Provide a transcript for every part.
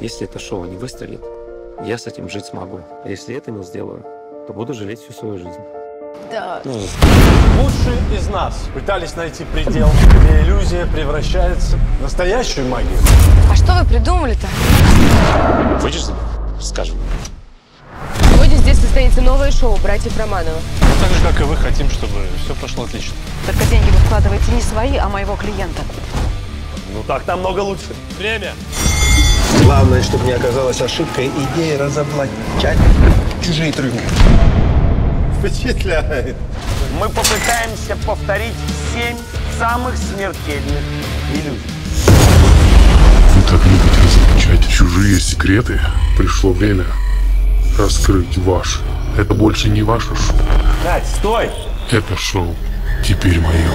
Если это шоу не выстрелит, я с этим жить смогу. А если это не сделаю, то буду жалеть всю свою жизнь. Да. Лучшие из нас пытались найти предел, где иллюзия превращается в настоящую магию. А что вы придумали-то? За меня? Скажем. Сегодня здесь состоится новое шоу братьев Романовых. Так же, как и вы, хотим, чтобы все прошло отлично. Только деньги вы вкладываете не свои, а моего клиента. Ну так намного лучше. Время. Главное, чтобы не оказалась ошибкой идея разоблачать чужие трюки. Впечатляет. Мы попытаемся повторить семь самых смертельных иллюзий. Вы так любите разоблачать чужие секреты. Пришло время раскрыть ваш. Это больше не ваше шоу. Кать, стой! Это шоу теперь мое.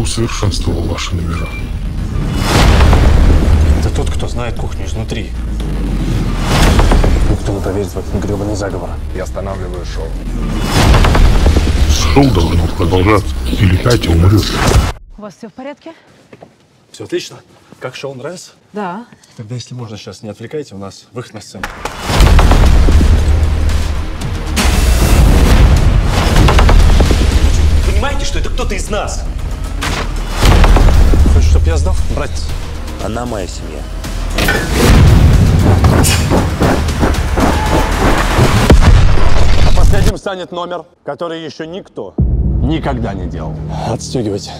Усовершенствовал ваши номера. Это тот, кто знает кухню изнутри. Никто не поверит в этот гребаный заговор. Я останавливаю шоу. Шоу должно продолжаться. Или Катя умрет. У вас все в порядке? Все отлично. Как шоу нравится? Да. Тогда, если можно, сейчас не отвлекайте, у нас выход на сцену. Понимаете, что это кто-то из нас? Братец? Она моя семья. А последним станет номер, который еще никто никогда не делал. Отстегивайте.